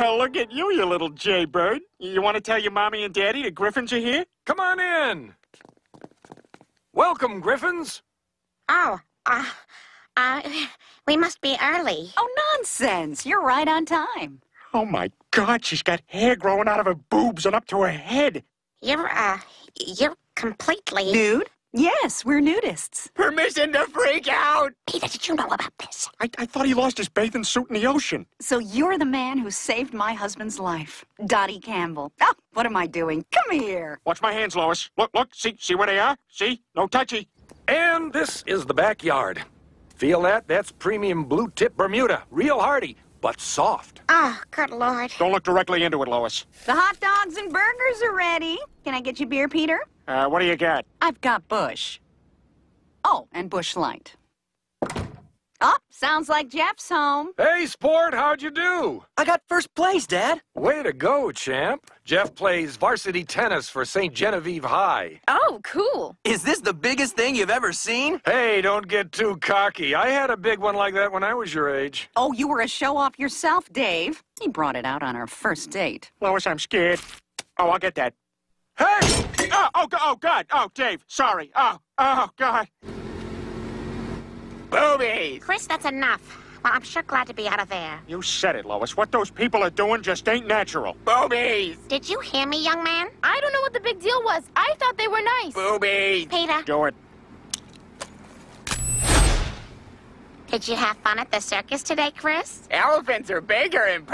Well, look at you, you little jaybird. You want to tell your mommy and daddy the Griffins are here? Come on in. Welcome, Griffins. Oh, uh, uh, we must be early. Oh, nonsense. You're right on time. Oh my God, she's got hair growing out of her boobs and up to her head. You're, uh, you're completely... Nude? Yes, we're nudists. Permission to freak out. Peter, did you know about this? I, I thought he lost his bathing suit in the ocean. So you're the man who saved my husband's life. Dottie Campbell. Oh, what am I doing? Come here. Watch my hands, Lois. Look, look, see, see where they are? See? No touchy. And this is the backyard. Feel that? That's premium blue tip Bermuda. Real hardy, but soft. Oh, good lord. Don't look directly into it, Lois. The hot dogs and burgers are ready. Can I get you beer, Peter? Uh, what do you got? I've got Bush. Oh, and Bush Light. Oh, sounds like Jeff's home. Hey, sport, how'd you do? I got first place, Dad. Way to go, champ. Jeff plays varsity tennis for St. Genevieve High. Oh, cool. Is this the biggest thing you've ever seen? Hey, don't get too cocky. I had a big one like that when I was your age. Oh, you were a show-off yourself, Dave. He brought it out on our first date. Lois, I'm scared. Oh, I'll get that. Hey! Oh, oh, go- oh, God. Oh, Dave, sorry. Oh, oh, God. Boobies! Chris, that's enough. Well, I'm sure glad to be out of there. You said it, Lois. What those people are doing just ain't natural. Boobies! Did you hear me, young man? I don't know what the big deal was. I thought they were nice. Boobies! Peter, Do it. did you have fun at the circus today, Chris? Elephants are bigger in